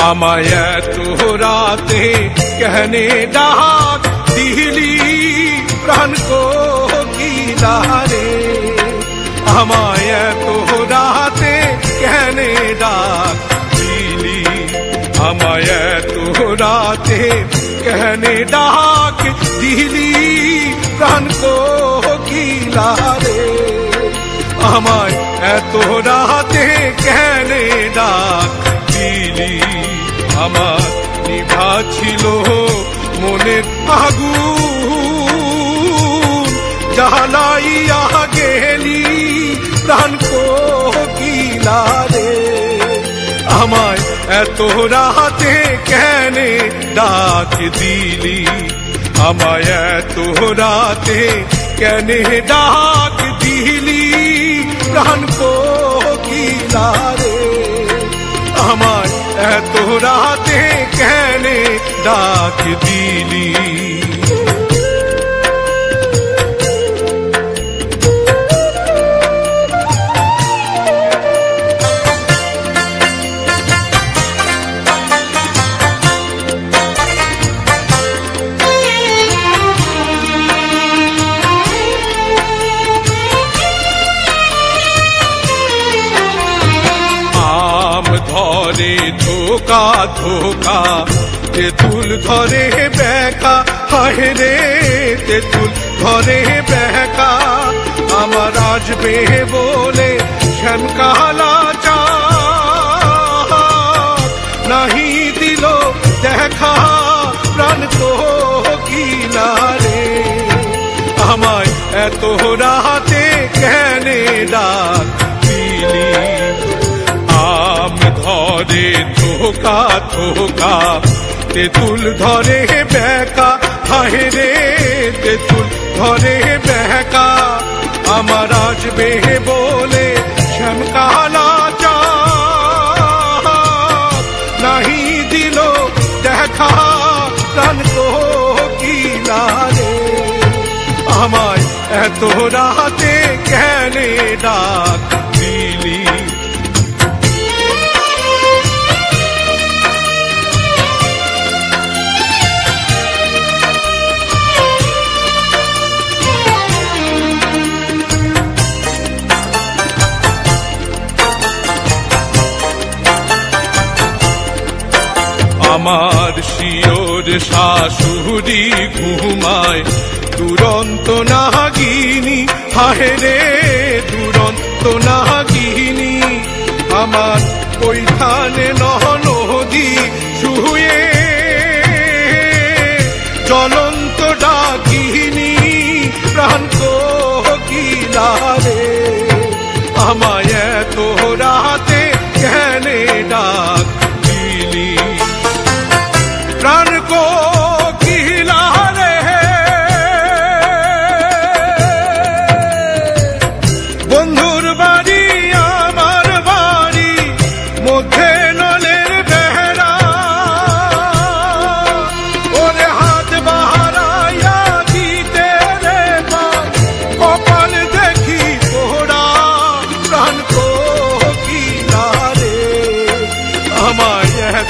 ममय तुहराते कहने डहा दिली, प्राण को की लहरे हमाय तुहराते कहने डाक दिली हमाय तुहराते कहने दहाक दिली, प्राण को की लहरे हमाय तोहराते कहने डाक দিলি, আমার নিভা ছিল মনের আগুন। জ্বালাইয়া গেলি প্রাণ কোকিলা রে। আমায় এত রাতে কেনে ডাক দিলি? আমায় এত রাতে কেনে ডাক দিলি? প্রাণ तोरा ते कहने डाक दिली। ধরে ধোকা ধোকা। তেঁতুল ধরে বেকা হায় রে তেঁতুল ধরে বেকা আমার আসবে বলে শ্যামকালা চা নাহি দিল দেখা, প্রাণ কোকিলা রে। আমায় এত রাতে কেনে ডাক ধরে ধোকা ধোকা। তেঁতুল ধরে বেকা, হায় রে তেঁতুল ধরে বেকা। আমার আসবে বলে শ্যামকালা চা নাহি দিল দেখা, প্রাণ কোকিলা রে আমায় এত রাতে কেনে ডাক? আমার শিওর শাশুড়ি ঘুমায়। দুরন্ত নাগিনী হায় রে, দুরন্ত নাগিনী, আমার ওইখানে নহ নদী শুয়ে। জ্বলন্ত ডাকিনী, প্রাণ কোকিলা রে আমায় এত রাতে কেনে ডাক?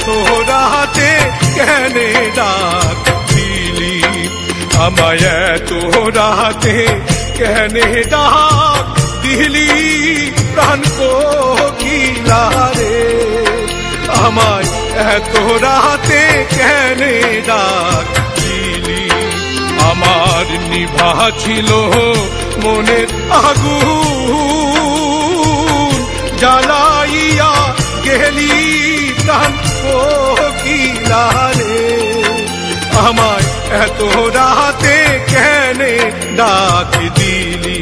আমায় এত রাতে কেনে ডাক দিলি আমায় এত রাতে কেনে ডাক দিলি প্রাণ কোকিলা রে আমায় এত রাতে কেনে ডাক দিলি আমার নিভা ছিল মনের আগুন জ্বালাইয়া डाले हमार तो राहते कहने डाक दिली।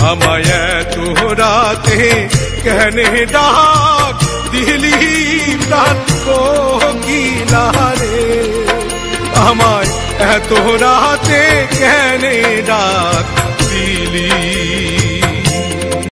हमारे तो राते कहने डाक दिली। रात को गीला रे हमाय तो राहते कहने डाक दिली।